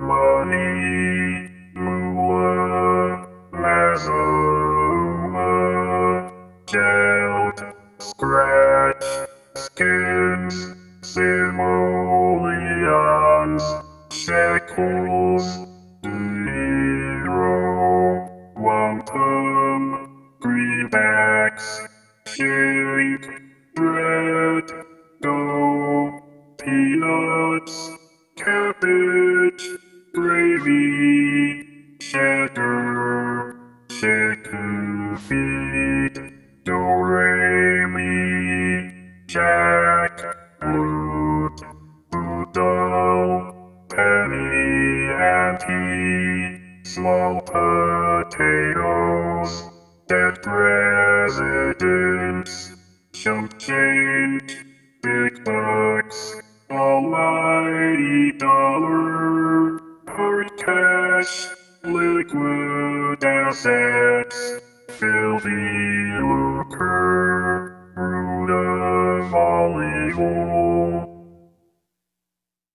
money, moolah, mazuma, geld, scratch, skins, simoleons, shekels, liro, wampum, greenbacks, shake, bread, dough, peanuts, cabbage, gravy, cheddar, chicken feet, do re mi, jack, root, boodle, penny ante, small potatoes, dead presidents, chump change, big bucks, almighty dollar, cash, liquid assets, filthy lucre, root of all evil.